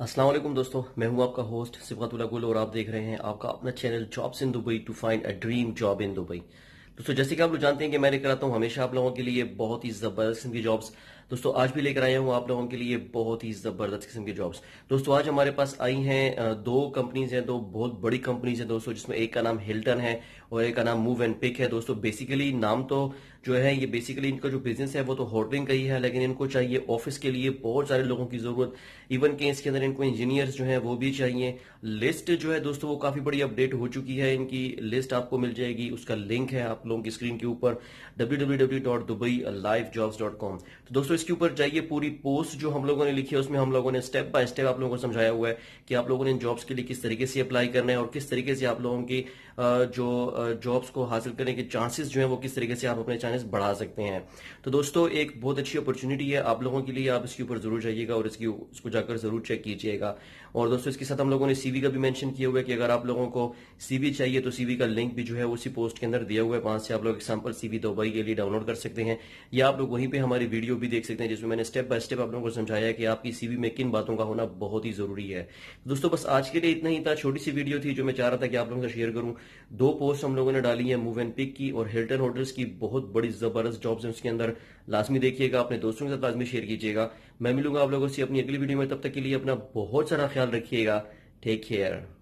السلام علیکم دوستو، میں ہوں آپ کا ہوسٹ صفات اللہ گل اور آپ دیکھ رہے ہیں آپ کا اپنا channel jobs in Dubai to find a dream job in Dubai دوستو، جیسے کہ آپ لوگ جانتے ہیں کہ میں نے کراتا ہوں ہمیشہ آپ لوگوں کے لیے بہت ہی زبردست قسم کی جابس دوستو، آج بھی لے کر آیا ہوں آپ لوگوں کے لیے بہت ہی زبردست قسم کی جابس۔ دوستو، آج ہمارے پاس آئی ہیں دو کمپنیز ہیں، دو بہت بڑی کمپنیز ہیں دوستو، جس میں ایک کا نام ہلٹن ہے اور ایک کا نام موو اینڈ پک ہے۔ دوستو بیسیکلی نام تو جو ہے، یہ بیسیکلی ان کا جو بزنس ہے وہ تو ہوٹلنگ کا ہی ہے، لیکن ان کو چاہیے آفس کے لیے بہت سارے لوگوں کی ضرورت۔ ایون کہ اس کے اندر ان کو انجینئرز جو ہیں وہ بھی چاہیے۔ لسٹ جو ہے دوستو، وہ کافی بڑی اپڈیٹ ہو چکی ہے۔ ان کی لسٹ آپ کو مل جائے گی، اس کا لنک ہے آپ لوگوں کی اسکرین کے اوپر www.dubai.liveJobs.com تو دوستو اس کے اوپر جائیے پوری پوسٹ جو ہم لوگوں نے لکھی ہے، اس میں ہم لوگوں نے سٹیپ بائی سٹیپ آپ لوگوں کو سمجھایا ہوا ہے کہ آپ لوگوں نے ان جابس کے لیے کس طریقے سے اپلائی کرنا ہے اور کس طریقے سے آپ لوگوں کی جو جابس کو حاصل کرنے کے چانسز جو ہیں وہ کس طریقے سے آپ اپنے چانسز بڑھا سکتے ہیں۔ تو دوستو، ایک بہت اچھی اپرچونٹی ہے۔ آپ لوگوں کے لیے آپ اس کے اوپر ضرور جائیے گا اور اس کی، اس کو جا کر ضرور چیک کیجیے گا۔ اور دوستو، اس کے ساتھ ہم لوگوں نے سی وی کا بھی مینشن کیا ہوا ہے کہ اگر آپ لوگوں کو سی وی چاہیے تو سی وی کا لنک بھی جو ہے اسی پوسٹ کے اندر دیا ہوا ہے۔ وہاں سے آپ لوگ ایگزامپل سی وی دبئی کے لیے ڈاؤن لوڈ کر سکتے ہیں۔ یا آپ لوگ وہیں پہ ہماری ویڈیو بھی دیکھ سکتے ہیں، جس میں میں نے اسٹیپ بائی اسٹیپ آپ لوگوں کو سمجھایا کہ آپ کی سی وی میں کن باتوں کا ہونا بہت ہی ضروری ہے۔ دوستو، بس آج کے لیے اتنا ہی۔ تھا چھوٹی سی ویڈیو تھی جو میں چاہ رہا تھا کہ آپ لوگوں سے شیئر کروں۔ دو پوسٹ ہم لوگوں نے ڈالی ہیں موو اینڈ پک کی اور ہلٹن ہوٹلز کی۔ بہت بڑی زبردست جابز ہیں اس کے اندر۔ لازمی دیکھیے گا، اپنے دوستوں کے ساتھ لازمی شیئر کیجیے گا۔ میں ملوں گا آپ لوگوں سے اپنی اگلی ویڈیو میں۔ تب تک کے لیے اپنا بہت سارا خیال رکھیے گا۔ Take care